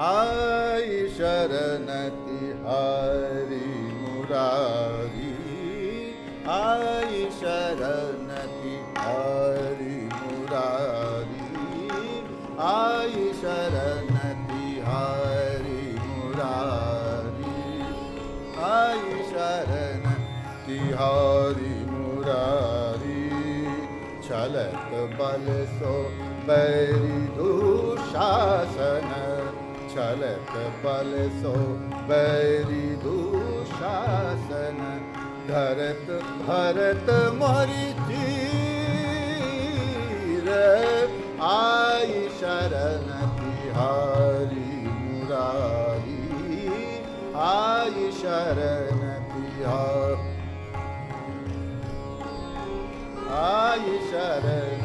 I शरण तिहारी मुरारी। आई शरण तिहारी मुरारी। आई शरण तिहारी मुरारी। आई शरण तिहारी मुरारी। चलत बल सो बैरी दुशासन। चलत बल सो बैरी दुशासन धरत भरत मोरी चीर आई शरण तिहारी मुरारी आई शरण तिहार आई शरण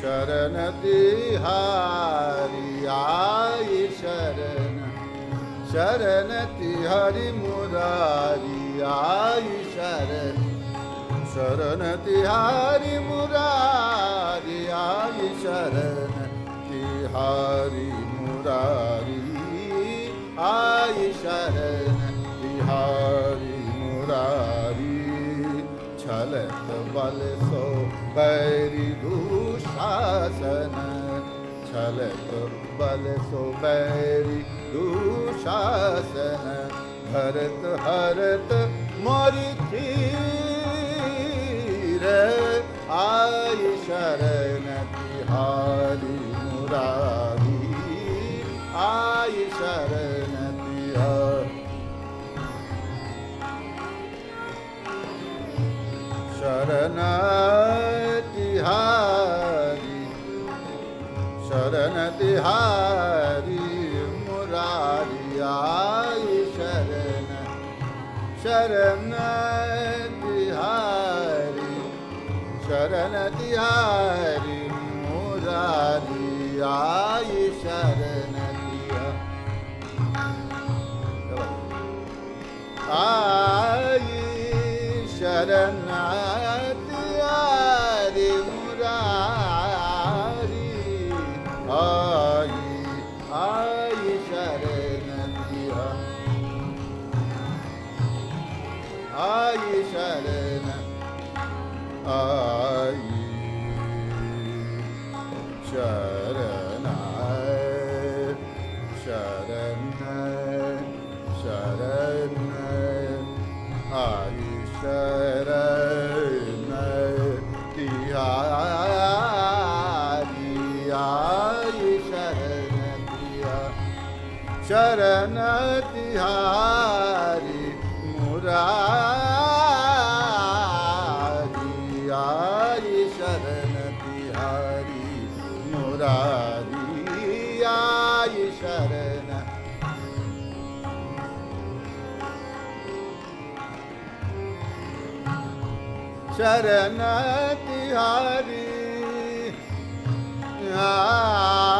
शरण तिहारी आई शरण। शरण तिहारी मुरारी आई शरण। शरण तिहारी मुरारी आई शरण। तिहारी मुरारी आई शरण। तिहारी मुरारी छलत बल सो बैरी दुशासन छलत बल सो बैरी दुशासन भरत हरत मोरी धीर आई शरण तिहारी मुरारी आई शरण yahi şerene şerene dihari şerene dihari murari yahi şerene dihari ay şerene. शरण आई शरण शरण शरण शरण तिहारी आई शरण तिहा शरण तिहारी शरण। शरण तिहारी आई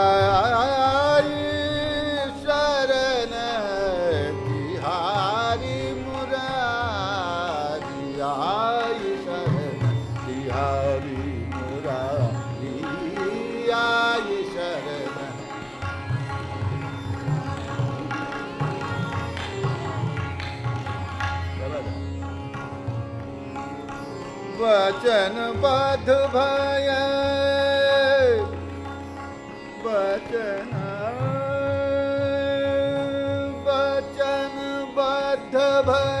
वचन बध भय। वचन वचन बद्ध भय।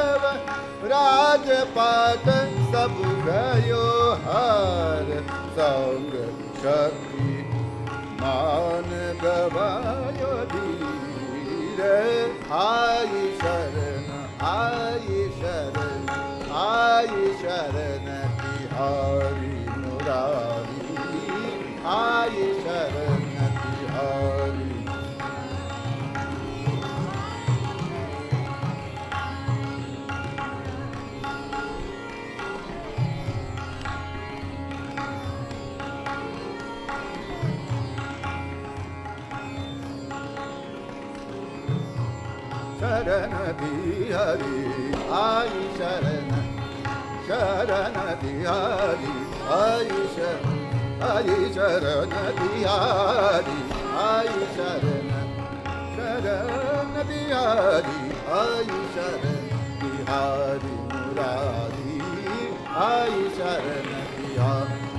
पांडव राजपाट सब गयो हार संग शक्ति मान गवायो धीर आई शरण बिहारी आई शरण शरण बिहारी आई शरण आई शरण बिहारी आई शरण शरण बिहारी आई शरण बिहारी मुरारी आई शरण बिहारी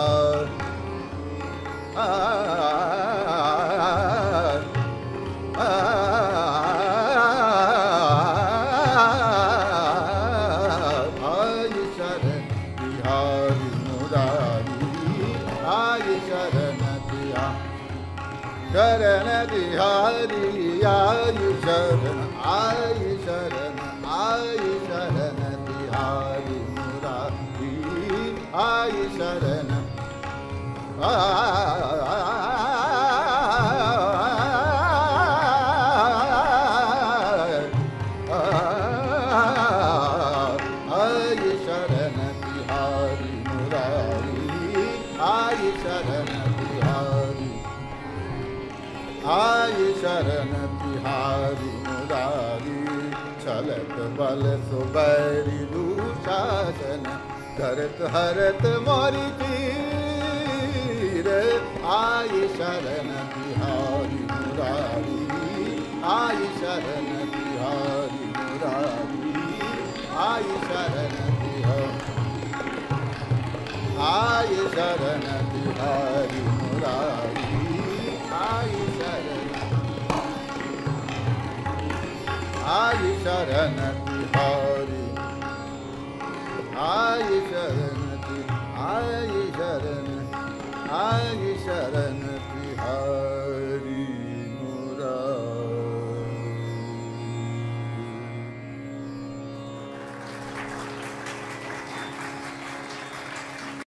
शरण बिहारी आई शरण आई शरण आई शरण बिहारी मुरारी आई शरण आई छलक बल सुबैरी दुशासन करत हरत मोरी आई शरण बिहारी मुरारी आई शरण बिहारी मुरारी आई शरण बिहारी आई शरण बिहारी मुरारी आई शरण बिहारी आई शरण बि- आई शरण आई शरण बिहारी